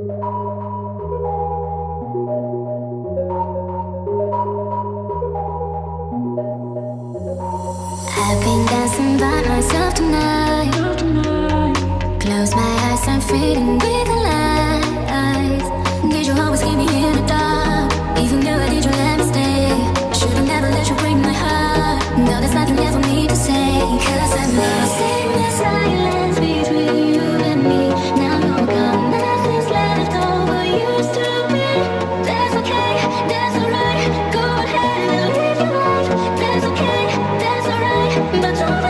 I've been But